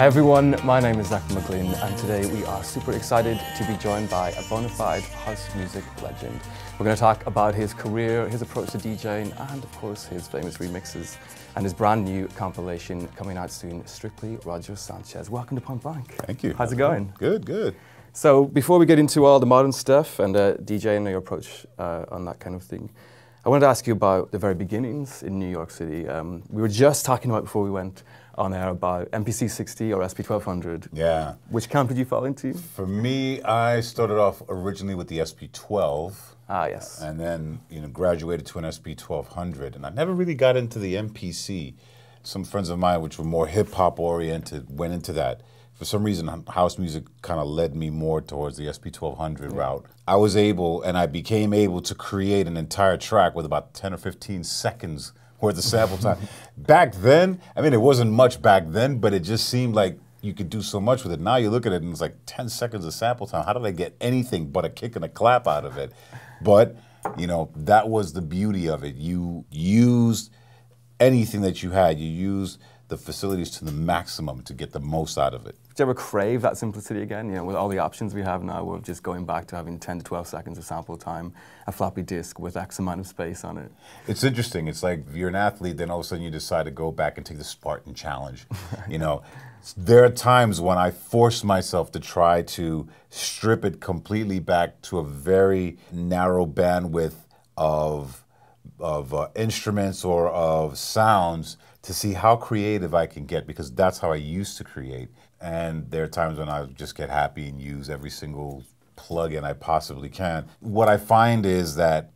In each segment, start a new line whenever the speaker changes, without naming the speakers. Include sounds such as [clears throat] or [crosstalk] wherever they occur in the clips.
Hi everyone, my name is Zach McGlynn and today we are super excited to be joined by a bona fide house music legend. We're going to talk about his career, his approach to DJing and of course his famous remixes and his brand new compilation coming out soon, Strictly Roger Sanchez. Welcome to Point Blank.
Thank you.
How's it going?
Good, good.
So before we get into all the modern stuff and uh, DJing and your approach uh, on that kind of thing, I wanted to ask you about the very beginnings in New York City. Um, we were just talking about before we went on air about MPC 60 or SP 1200.
Yeah.
Which camp did you fall into?
For me, I started off originally with the SP 12.
Ah, yes.
And then, you know, graduated to an SP 1200. And I never really got into the MPC. Some friends of mine, which were more hip hop oriented, went into that. For some reason, house music kind of led me more towards the SP 1200 yeah. route. I was able, and I became able to create an entire track with about 10 or 15 seconds worth of sample [laughs] time. back then, I mean, it wasn't much back then, but it just seemed like you could do so much with it. Now you look at it and it's like 10 seconds of sample time. How did I get anything but a kick and a clap out of it? But, you know, that was the beauty of it. You used anything that you had, you used the facilities to the maximum to get the most out of it.
Did you ever crave that simplicity again? You know, with all the options we have now, we're just going back to having 10 to 12 seconds of sample time, a floppy disk with X amount of space on it.
It's interesting. It's like you're an athlete, then all of a sudden you decide to go back and take the Spartan challenge. you know, [laughs] there are times when I force myself to try to strip it completely back to a very narrow bandwidth of of uh, instruments or of sounds to see how creative I can get because that's how I used to create. And there are times when I just get happy and use every single plugin I possibly can. What I find is that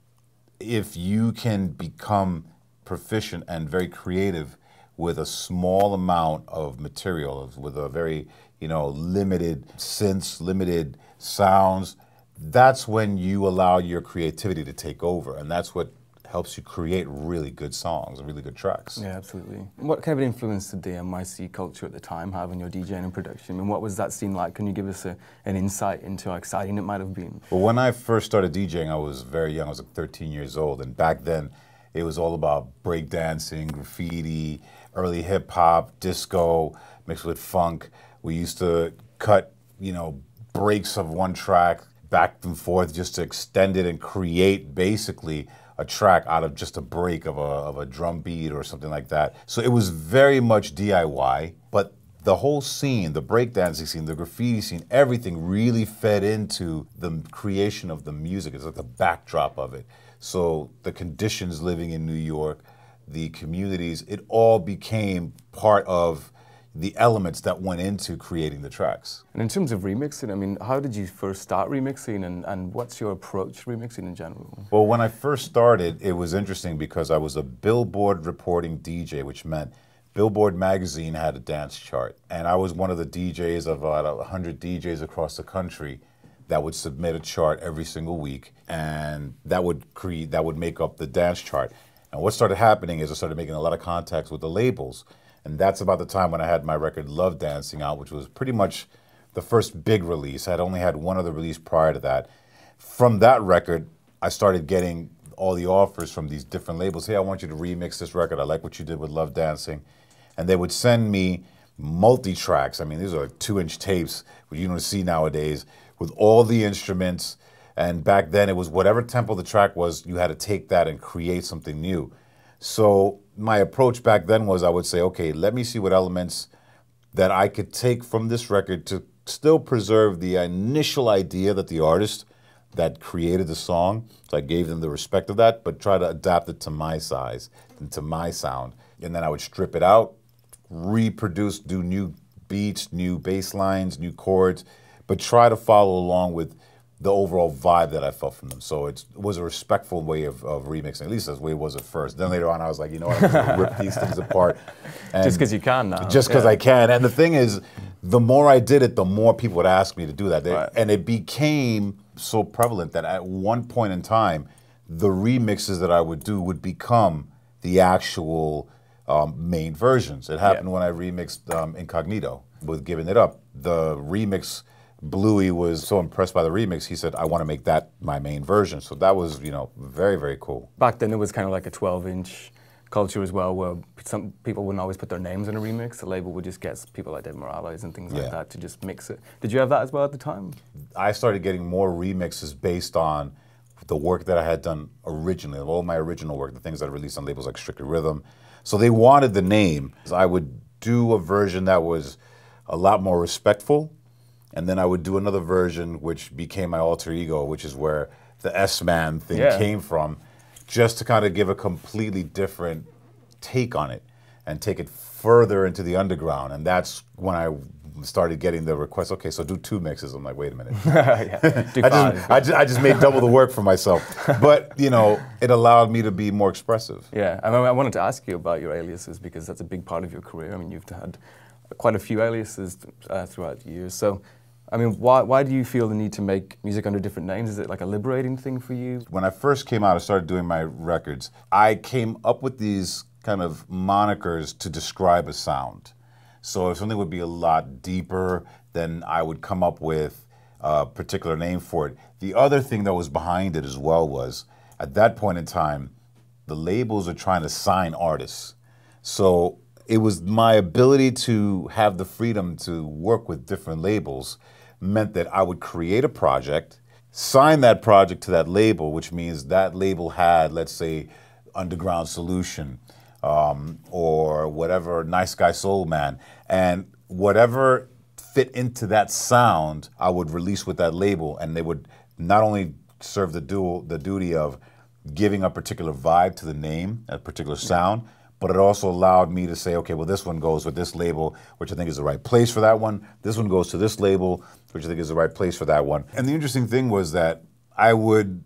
if you can become proficient and very creative with a small amount of material, with a very you know limited synths, limited sounds, that's when you allow your creativity to take over, and that's what helps you create really good songs and really good tracks.
Yeah, absolutely. What kind of influence did the NYC culture at the time have on your DJing and production? And what was that scene like? Can you give us a, an insight into how exciting it might have been?
Well, when I first started DJing, I was very young. I was like 13 years old. And back then, it was all about breakdancing, graffiti, early hip hop, disco, mixed with funk. We used to cut, you know, breaks of one track back and forth just to extend it and create basically a track out of just a break of a, of a drum beat or something like that. So it was very much DIY, but the whole scene, the breakdancing scene, the graffiti scene, everything really fed into the creation of the music. It's like the backdrop of it. So the conditions living in New York, the communities, it all became part of the elements that went into creating the tracks.
And in terms of remixing, I mean, how did you first start remixing and, and what's your approach to remixing in general?
Well, when I first started, it was interesting because I was a Billboard reporting DJ, which meant Billboard magazine had a dance chart. And I was one of the DJs of about 100 DJs across the country that would submit a chart every single week and that would create that would make up the dance chart. And what started happening is I started making a lot of contacts with the labels and that's about the time when I had my record Love Dancing out, which was pretty much the first big release. I'd only had one other release prior to that. From that record, I started getting all the offers from these different labels. Hey, I want you to remix this record. I like what you did with Love Dancing. And they would send me multi tracks. I mean, these are like two inch tapes, which you don't see nowadays, with all the instruments. And back then, it was whatever tempo the track was, you had to take that and create something new. So my approach back then was I would say, okay, let me see what elements that I could take from this record to still preserve the initial idea that the artist that created the song, so I gave them the respect of that, but try to adapt it to my size and to my sound. And then I would strip it out, reproduce, do new beats, new bass lines, new chords, but try to follow along with the overall vibe that I felt from them. So it was a respectful way of, of remixing. At least that's the way it was at first. Then later on, I was like, you know what, I'm gonna rip these things apart. [laughs]
And just because you can now.
Just because yeah. I can. And the thing is, the more I did it, the more people would ask me to do that. They, right. And it became so prevalent that at one point in time, the remixes that I would do would become the actual um, main versions. It happened yeah. when I remixed um, Incognito with Giving It Up. The remix Bluey was so impressed by the remix, he said, I want to make that my main version. So that was, you know, very, very cool.
Back then it was kind of like a 12 inch culture as well, where some people wouldn't always put their names in a remix. The label would just get people like Dave Morales and things
Yeah.
like that to just mix it. Did you have that as well at the time?
I started getting more remixes based on the work that I had done originally, all my original work, the things that I released on labels like Strictly Rhythm. So they wanted the name. I would do a version that was a lot more respectful, and then I would do another version which became my alter ego, which is where the S Man thing
Yeah.
came from, just to kind of give a completely different take on it and take it further into the underground. And that's when I started getting the request. Okay, so do two mixes. I'm like, wait a minute. [laughs]
yeah.
I just, I, just, I just made double the work for myself. But, you know, it allowed me to be more expressive.
Yeah, I, mean, I wanted to ask you about your aliases because that's a big part of your career. I mean, you've had quite a few aliases uh, throughout the years. So, I mean, why, why do you feel the need to make music under different names? Is it like a liberating thing for you?
When I first came out, I started doing my records. I came up with these kind of monikers to describe a sound. So if something would be a lot deeper, then I would come up with a particular name for it. The other thing that was behind it as well was at that point in time, the labels are trying to sign artists. So it was my ability to have the freedom to work with different labels meant that I would create a project, sign that project to that label, which means that label had, let's say, Underground Solution um, or whatever, Nice Guy Soul Man, and whatever fit into that sound, I would release with that label, and they would not only serve the dual the duty of giving a particular vibe to the name, a particular sound, but it also allowed me to say, okay, well, this one goes with this label, which I think is the right place for that one. This one goes to this label, which I think is the right place for that one. And the interesting thing was that I would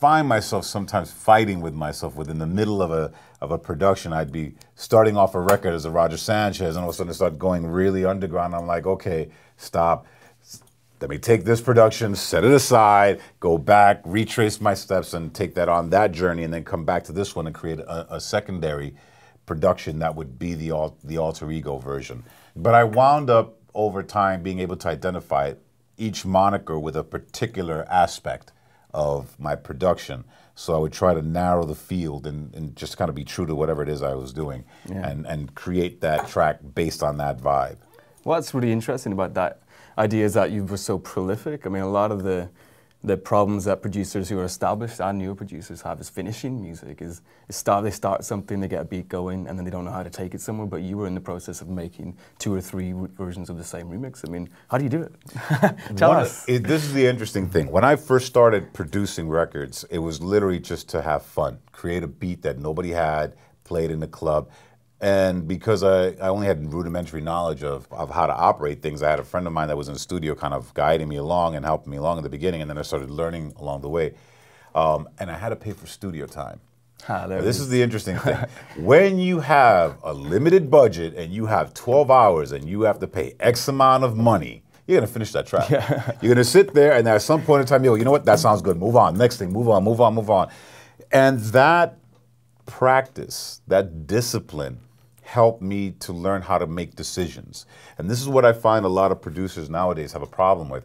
find myself sometimes fighting with myself within the middle of a of a production. I'd be starting off a record as a Roger Sanchez, and all of a sudden it start going really underground. I'm like, okay, stop. Let me take this production, set it aside, go back, retrace my steps, and take that on that journey, and then come back to this one and create a, a secondary production that would be the the alter ego version. But I wound up over time being able to identify each moniker with a particular aspect of my production. So I would try to narrow the field and, and just kind of be true to whatever it is I was doing, and and create that track based on that vibe.
What's really interesting about that idea is that you were so prolific. I mean, a lot of the the problems that producers who are established and newer producers have is finishing music. Is, is start they start something, they get a beat going, and then they don't know how to take it somewhere. But you were in the process of making two or three w- versions of the same remix. I mean, how do you do it? [laughs] Tell
One-
us. [laughs]
it- this is the interesting thing. When I first started producing records, it was literally just to have fun, create a beat that nobody had, played in the club. And because I, I only had rudimentary knowledge of, of how to operate things, I had a friend of mine that was in the studio kind of guiding me along and helping me along in the beginning. And then I started learning along the way. Um, and I had to pay for studio time.
Ah,
This is the interesting thing. [laughs] when you have a limited budget and you have 12 hours and you have to pay X amount of money, you're gonna finish that track. [laughs] You're gonna sit there and at some point in time, yo, you know what? That sounds good. Move on. Next thing, move on, move on, move on. And that practice, that discipline, helped me to learn how to make decisions. And this is what I find a lot of producers nowadays have a problem with.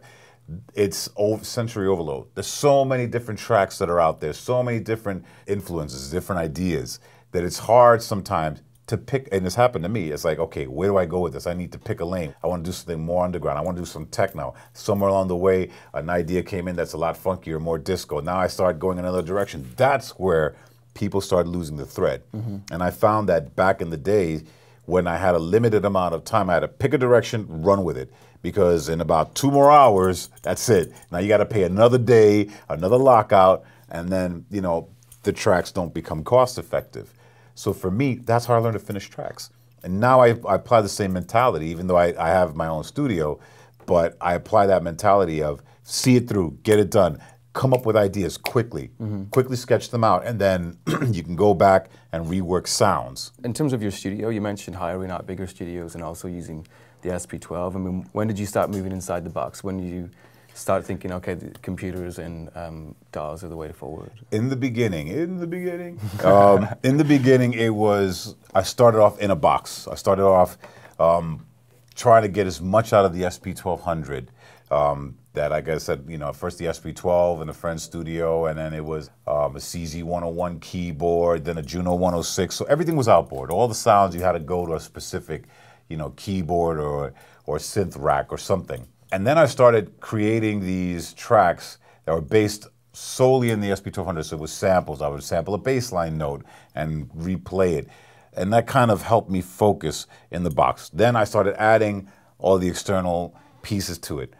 It's sensory overload. There's so many different tracks that are out there, so many different influences, different ideas, that it's hard sometimes to pick. And it's happened to me. It's like, okay, where do I go with this? I need to pick a lane. I want to do something more underground. I want to do some techno. Somewhere along the way, an idea came in that's a lot funkier, more disco. Now I start going another direction. That's where people started losing the thread. Mm-hmm. And I found that back in the day, when I had a limited amount of time, I had to pick a direction, run with it. Because in about two more hours, that's it. Now you got to pay another day, another lockout, and then, you know, the tracks don't become cost effective. So for me, that's how I learned to finish tracks. And now I, I apply the same mentality, even though I, I have my own studio, but I apply that mentality of see it through, get it done, come up with ideas quickly, quickly sketch them out, and then [clears throat] you can go back and rework sounds.
In terms of your studio, you mentioned hiring out bigger studios and also using the SP12. I mean, when did you start moving inside the box? When did you start thinking, okay, the computers and um, DAWs are the way forward?
In the beginning, in the beginning, [laughs] um, in the beginning, it was I started off in a box. I started off um, trying to get as much out of the SP1200. Um, that, I said, you know, first the SP12 in a friend's studio, and then it was um, a CZ101 keyboard, then a Juno 106. So everything was outboard. All the sounds you had to go to a specific, you know, keyboard or or synth rack or something. And then I started creating these tracks that were based solely in the SP1200. So it was samples. I would sample a bass line note and replay it. And that kind of helped me focus in the box. Then I started adding all the external pieces to it.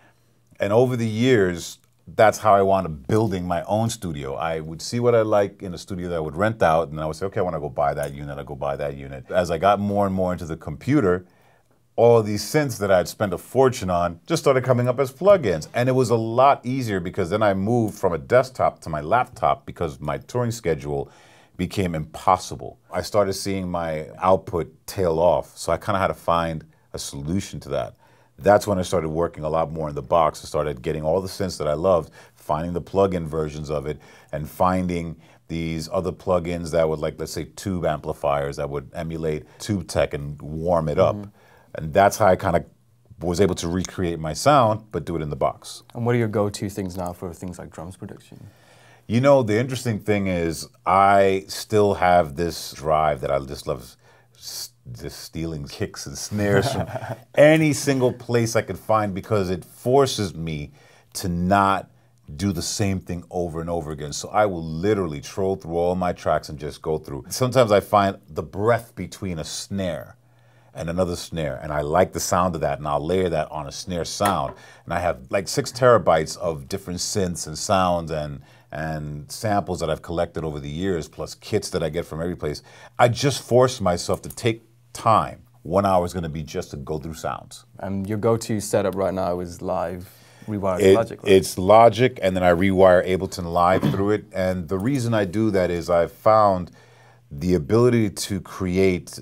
And over the years, that's how I wound up building my own studio. I would see what I like in a studio that I would rent out, and I would say, okay, I want to go buy that unit, I'll go buy that unit. As I got more and more into the computer, all these synths that I'd spent a fortune on just started coming up as plugins. And it was a lot easier because then I moved from a desktop to my laptop because my touring schedule became impossible. I started seeing my output tail off. So I kind of had to find a solution to that. That's when I started working a lot more in the box. I started getting all the synths that I loved, finding the plug-in versions of it, and finding these other plugins that would, like, let's say, tube amplifiers that would emulate tube tech and warm it up. Mm -hmm. And that's how I kind of was able to recreate my sound, but do it in the box.
And what are your go-to things now for things like drums production?
You know, the interesting thing is I still have this drive that I just love just stealing kicks and snares from any single place I could find because it forces me to not do the same thing over and over again. So I will literally troll through all my tracks and just go through. Sometimes I find the breath between a snare and another snare. And I like the sound of that, and I'll layer that on a snare sound. And I have like six terabytes of different synths and sounds and and samples that I've collected over the years, plus kits that I get from every place. I just force myself to take time. One hour is going to be just to go through sounds.
And your go-to setup right now is live rewired it, Logic. Right?
It's Logic, and then I rewire Ableton Live [clears throat] through it. And the reason I do that is I've found the ability to create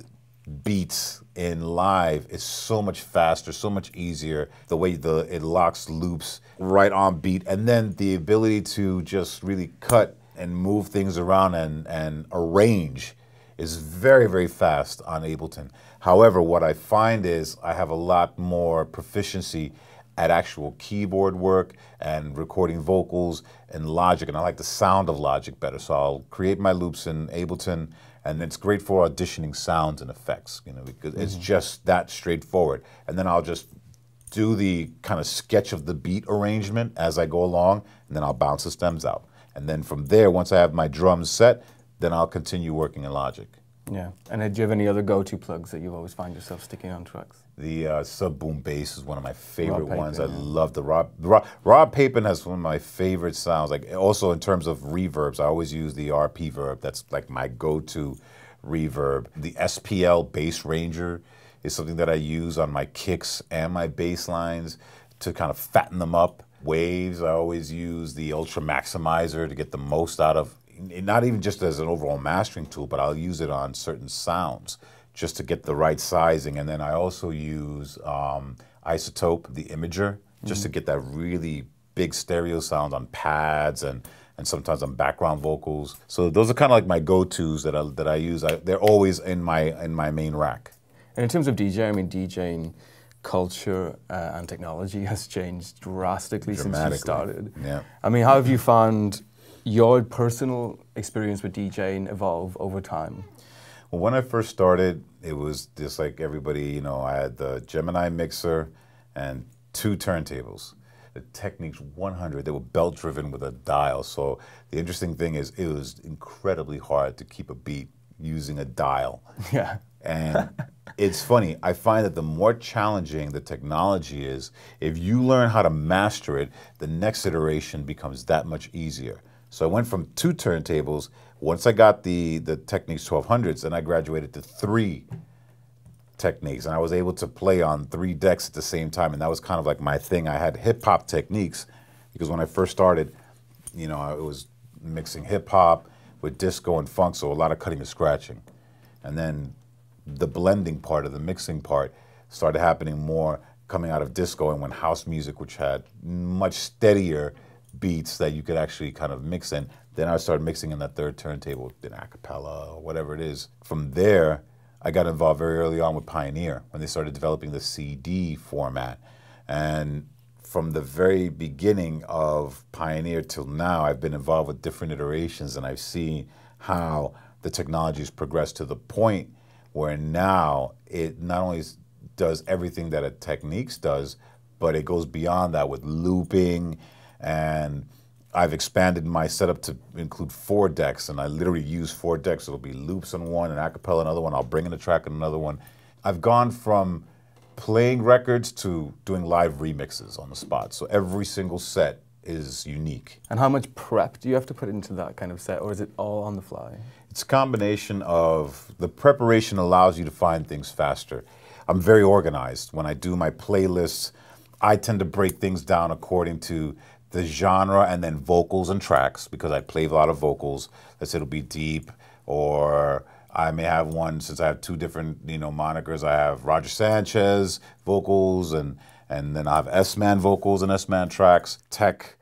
beats in live is so much faster, so much easier. The way the it locks loops right on beat, and then the ability to just really cut and move things around and and arrange is very very fast on Ableton. However, what I find is I have a lot more proficiency at actual keyboard work and recording vocals and Logic, and I like the sound of Logic better. So I'll create my loops in Ableton and it's great for auditioning sounds and effects, you know, because mm -hmm. it's mm-hmm. just that straightforward. And then I'll just do the kind of sketch of the beat arrangement as I go along, and then I'll bounce the stems out. And then from there, once I have my drums set, then I'll continue working in Logic.
Yeah. And do you have any other go-to plugs that you always find yourself sticking on tracks?
The uh, SubBoomBass is one of my favorite ones. I love the Rob, Rob Rob Papen has one of my favorite sounds. Like also in terms of reverbs, I always use the RP verb. That's like my go-to reverb. The SPL Bass Ranger is something that I use on my kicks and my bass lines to kind of fatten them up. Waves, I always use the Ultra Maximizer to get the most out of, not even just as an overall mastering tool, but I'll use it on certain sounds just to get the right sizing. And then I also use um, iZotope, the imager, just mm -hmm. to get that really big stereo sound on pads and and sometimes on background vocals. So those are kind of like my go-tos that I, that I use. I, they're always in my in my main rack.
And in terms of DJ, I mean DJing culture uh, and technology [laughs] has changed drastically since you started.
Yeah.
I mean, how have you [laughs] found your personal experience with DJing evolve over time?
Well, when I first started, it was just like everybody, you know, I had the Gemini mixer and two turntables. The Technics 100, they were belt driven with a dial. So the interesting thing is it was incredibly hard to keep a beat using a dial. [laughs]
Yeah.
And it's funny, I find that the more challenging the technology is, if you learn how to master it, the next iteration becomes that much easier. So I went from two turntables once I got the, the Technics 1200s, then I graduated to three Technics, and I was able to play on three decks at the same time, and that was kind of like my thing. I had hip hop techniques because when I first started, you know, I was mixing hip hop with disco and funk, so a lot of cutting and scratching. And then the blending part of the mixing part started happening more coming out of disco and when house music, which had much steadier beats that you could actually kind of mix in. Then I started mixing in that third turntable, then acapella or whatever it is. From there, I got involved very early on with Pioneer when they started developing the CD format. And from the very beginning of Pioneer till now, I've been involved with different iterations and I've seen how the technology has progressed to the point where now it not only does everything that a Technics does, but it goes beyond that with looping and I've expanded my setup to include four decks, and I literally use four decks. It'll be loops on one and acapella another one. I'll bring in a track on another one. I've gone from playing records to doing live remixes on the spot. So every single set is unique.
And how much prep do you have to put into that kind of set, or is it all on the fly?
It's a combination of the preparation allows you to find things faster. I'm very organized. When I do my playlists, I tend to break things down according to the genre and then vocals and tracks because I play a lot of vocals. Let's say it'll be deep or I may have one since I have two different you know monikers. I have Roger Sanchez vocals and and then I have S Man vocals and S Man tracks, tech,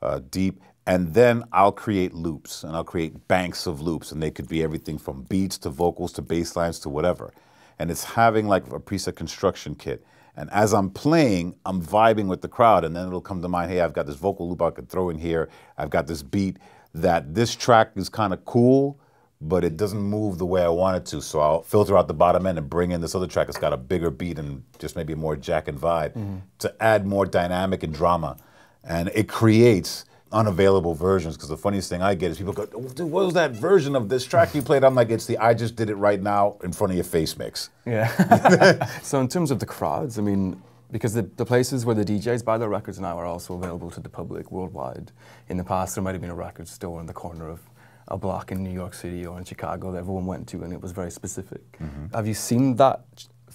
uh, deep, and then I'll create loops and I'll create banks of loops and they could be everything from beats to vocals to bass lines to whatever. And it's having like a preset construction kit. And as I'm playing, I'm vibing with the crowd, and then it'll come to mind, hey, I've got this vocal loop I could throw in here. I've got this beat that this track is kind of cool, but it doesn't move the way I want it to. So I'll filter out the bottom end and bring in this other track that's got a bigger beat and just maybe a more jack and vibe mm-hmm. to add more dynamic and drama. And it creates unavailable versions because the funniest thing I get is people go, dude, what was that version of this track you played? I'm like, it's the I just did it right now in front of your face mix.
Yeah. [laughs] so in terms of the crowds, I mean, because the, the places where the DJs buy their records now are also available to the public worldwide. In the past, there might have been a record store in the corner of a block in New York City or in Chicago that everyone went to, and it was very specific. Mm-hmm. Have you seen that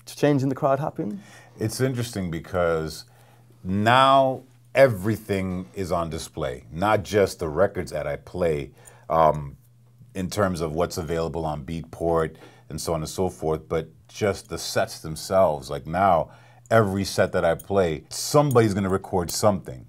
change in the crowd happen?
It's interesting because now everything is on display, not just the records that I play, um, in terms of what's available on Beatport and so on and so forth, but just the sets themselves. Like now, every set that I play, somebody's gonna record something.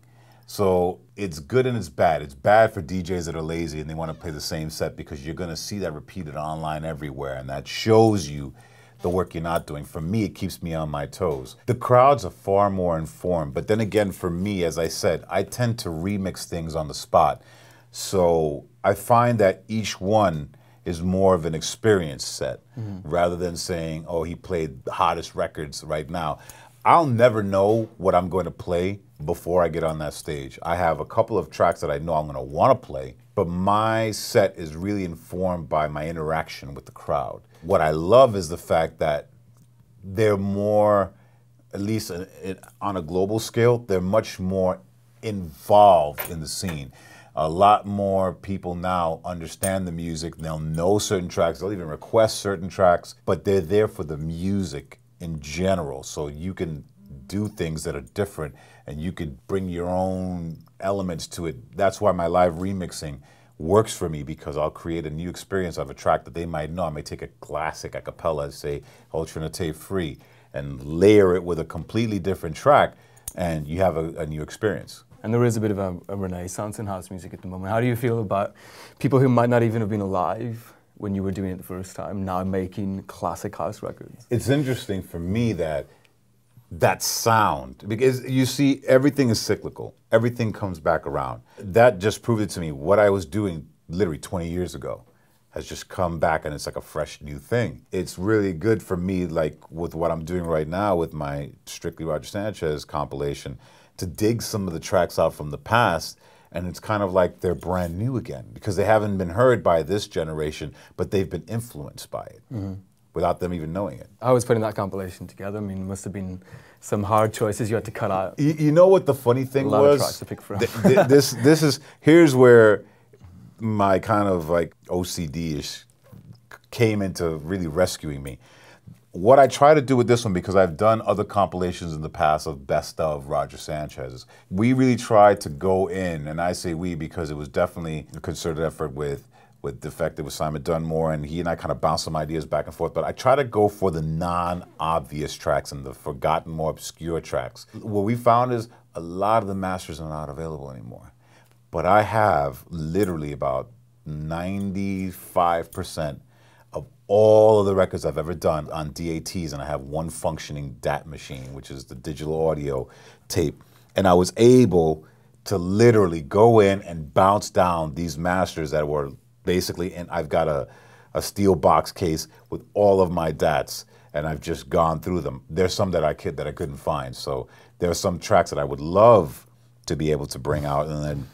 So it's good and it's bad. It's bad for DJs that are lazy and they want to play the same set because you're going to see that repeated online everywhere, and that shows you the work you're not doing. For me, it keeps me on my toes. The crowds are far more informed, but then again, for me, as I said, I tend to remix things on the spot. So I find that each one is more of an experience set mm-hmm. rather than saying, oh, he played the hottest records right now. I'll never know what I'm going to play before I get on that stage. I have a couple of tracks that I know I'm going to want to play, but my set is really informed by my interaction with the crowd. What I love is the fact that they're more, at least on a global scale, they're much more involved in the scene. A lot more people now understand the music. They'll know certain tracks. They'll even request certain tracks, but they're there for the music in general. So you can do things that are different and you could bring your own elements to it. That's why my live remixing works for me because I'll create a new experience of a track that they might know. I may take a classic a cappella, say "Ultra Naté Free, and layer it with a completely different track, and you have a, a new experience.
And there is a bit of a, a, renaissance in house music at the moment. How do you feel about people who might not even have been alive when you were doing it the first time now making classic house records?
It's interesting for me that that sound because you see everything is cyclical. Everything comes back around. That just proved it to me. What i was doing literally 20 years ago has just come back and it's like a fresh new thing. It's really good for me like with what i'm doing right now with my strictly roger sanchez compilation to dig some of the tracks out from the past and it's kind of like they're brand new again because they haven't been heard by this generation but they've been influenced by it mm-hmm without them even knowing it.
I was putting that compilation together. I mean, it must have been some hard choices you had to cut out.
You, you know what the funny thing
a lot
was?
Of tracks to pick from.
th- th- this this is here's where my kind of like OCD ish came into really rescuing me. What I try to do with this one, because I've done other compilations in the past of best of Roger Sanchez, we really tried to go in, and I say we because it was definitely a concerted effort with with Defected with Simon Dunmore, and he and I kind of bounce some ideas back and forth. But I try to go for the non-obvious tracks and the forgotten, more obscure tracks. What we found is a lot of the masters are not available anymore. But I have literally about 95% of all of the records I've ever done on DATs, and I have one functioning DAT machine, which is the digital audio tape and I was able to literally go in and bounce down these masters that were basically, and I've got a, a steel box case with all of my DATs, and I've just gone through them. There's some that I could that I couldn't find, so there are some tracks that I would love to be able to bring out, and then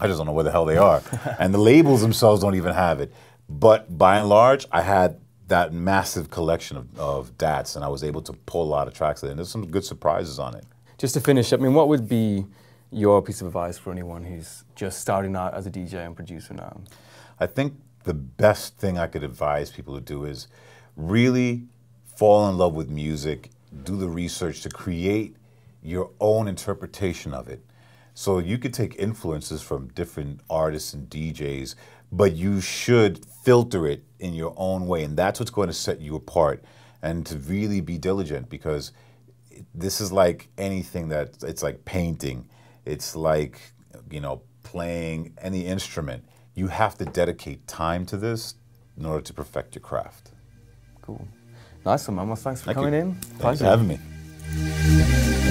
I just don't know where the hell they are, [laughs] and the labels themselves don't even have it. But by and large, I had that massive collection of, of DATs, and I was able to pull a lot of tracks in. There's some good surprises on it.
Just to finish, up, I mean, what would be your piece of advice for anyone who's just starting out as a DJ and producer now?
I think the best thing I could advise people to do is really fall in love with music, do the research to create your own interpretation of it. So you could take influences from different artists and DJs, but you should filter it in your own way. And that's what's going to set you apart. And to really be diligent because this is like anything that it's like painting, it's like, you know, playing any instrument. You have to dedicate time to this in order to perfect your craft.
Cool. Nice one, man. Well, thanks for
Thank
coming
you.
in.
Thanks
Pleasure.
for having me.